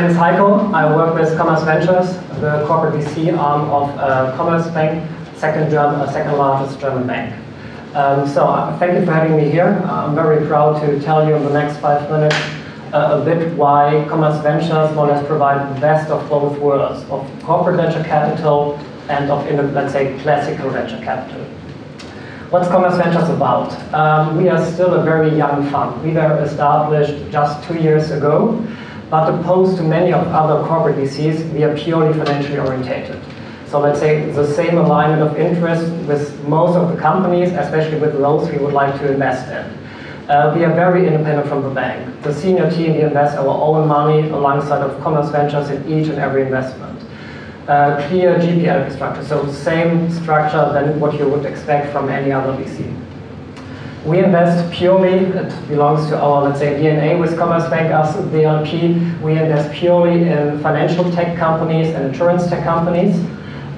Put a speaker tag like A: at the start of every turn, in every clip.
A: name is Heiko. I work with CommerzVentures, the corporate VC arm of uh, Commerzbank, second, German, uh, second largest German bank. Um, so uh, thank you for having me here. I'm very proud to tell you in the next five minutes uh, a bit why CommerzVentures more or less provide the best of both worlds, of corporate venture capital and of, let's say, classical venture capital. What's CommerzVentures about? Um, we are still a very young fund. We were established just two years ago, but opposed to many of other corporate VCs, we are purely financially orientated. So let's say the same alignment of interest with most of the companies, especially with those we would like to invest in. Uh, we are very independent from the bank. The senior team, we invest our own money alongside of CommerzVentures in each and every investment uh, clear GPL structure, so same structure than what you would expect from any other VC. We invest purely, it belongs to our, let's say, DNA with Commerzbank as DLP, we invest purely in financial tech companies and insurance tech companies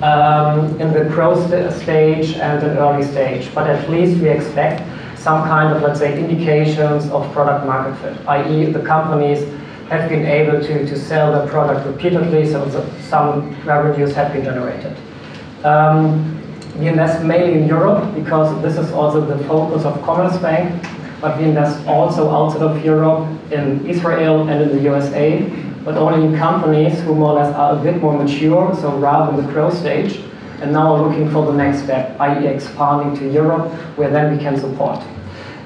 A: um, in the growth stage and the early stage. But at least we expect some kind of, let's say, indications of product market fit, i.e. the companies have been able to, to sell the product repeatedly, so some revenues have been generated. Um, we invest mainly in Europe because this is also the focus of Commerzbank, but we invest also outside of Europe in Israel and in the USA, but only in companies who more or less are a bit more mature, so rather in the growth stage, and now are looking for the next step, i.e. expanding to Europe, where then we can support.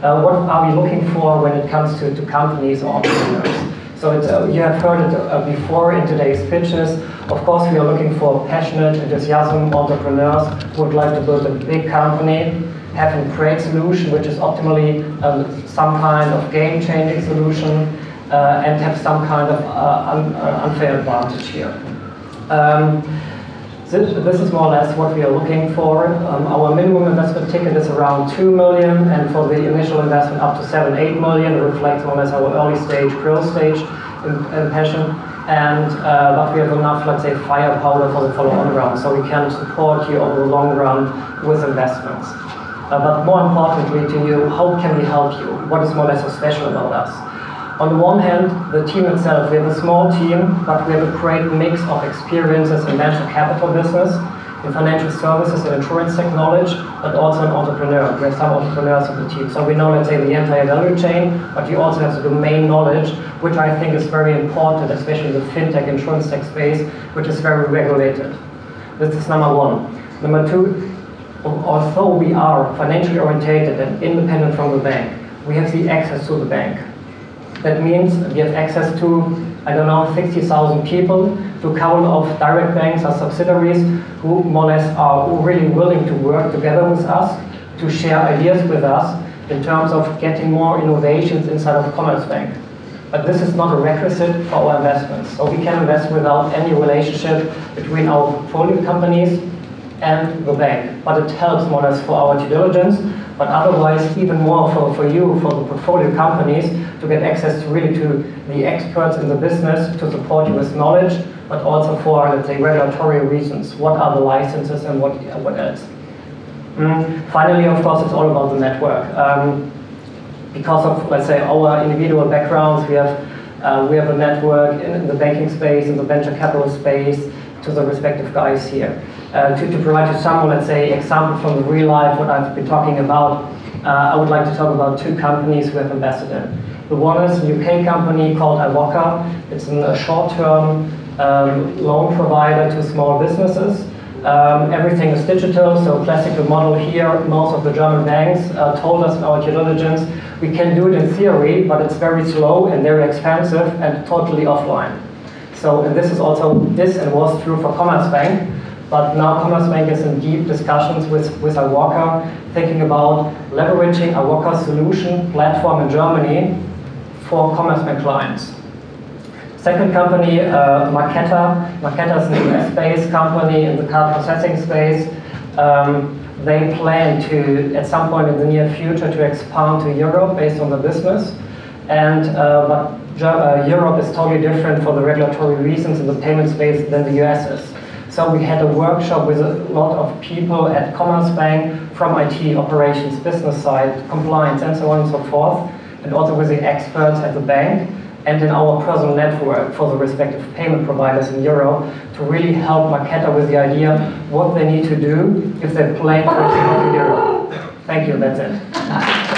A: Uh, what are we looking for when it comes to, to companies or entrepreneurs? So uh, you have heard it uh, before in today's pitches. Of course, we are looking for passionate, enthusiastic entrepreneurs who would like to build a big company, have a great solution, which is optimally um, some kind of game-changing solution, uh, and have some kind of uh, un uh, unfair advantage here. Um, this is more or less what we are looking for. Um, our minimum investment ticket is around 2 million, and for the initial investment up to 7, 8 million, reflects more or less our early stage, growth stage passion. And uh, but we have enough, let's say, firepower for the follow-on round, so we can support you over the long run with investments. Uh, but more importantly to you, how can we help you? What is more or less so special about us? On the one hand, the team itself, we have a small team, but we have a great mix of experiences in venture capital business, in financial services and insurance technology, but also an entrepreneur. We have some entrepreneurs in the team. So we know, let's say, the entire value chain, but you also have the domain knowledge, which I think is very important, especially in the fintech, insurance tech space, which is very regulated. This is number one. Number two, although we are financially orientated and independent from the bank, we have the access to the bank. That means we have access to, I don't know, 60,000 people, to couple of direct banks or subsidiaries who more or less are really willing to work together with us, to share ideas with us in terms of getting more innovations inside of Commerzbank. But this is not a requisite for our investments. So we can invest without any relationship between our portfolio companies and the bank. But it helps more or less for our due diligence but otherwise even more for, for you, for the portfolio companies, to get access to really to the experts in the business to support you with knowledge, but also for, let's say, regulatory reasons. What are the licenses and what, what else? Mm. Finally, of course, it's all about the network. Um, because of, let's say, our individual backgrounds, we have, uh, we have a network in, in the banking space, in the venture capital space, to the respective guys here. Uh, to, to provide you some, let's say, example from the real life, what I've been talking about, uh, I would like to talk about two companies we have invested in. The one is a UK company called iwoca. It's a short-term um, loan provider to small businesses. Um, everything is digital, so classical model here. Most of the German banks uh, told us in our due diligence, we can do it in theory, but it's very slow and very expensive and totally offline. So and this is also, this and was true for Commerzbank. But now Commerzbank is in deep discussions with, with iwoca, thinking about leveraging iwoca's solution platform in Germany for Commerzbank clients. Second company, uh, Marqeta. Marqeta is an US-based company in the card processing space. Um, they plan to, at some point in the near future, to expand to Europe based on the business. And uh, but Uh, Europe is totally different for the regulatory reasons in the payment space than the US is. So we had a workshop with a lot of people at Commerzbank from IT, operations, business side, compliance, and so on and so forth, and also with the experts at the bank. and in our personal network for the respective payment providers in Europe to really help Marqeta with the idea what they need to do if they plan to export to Europe. Thank you, that's it.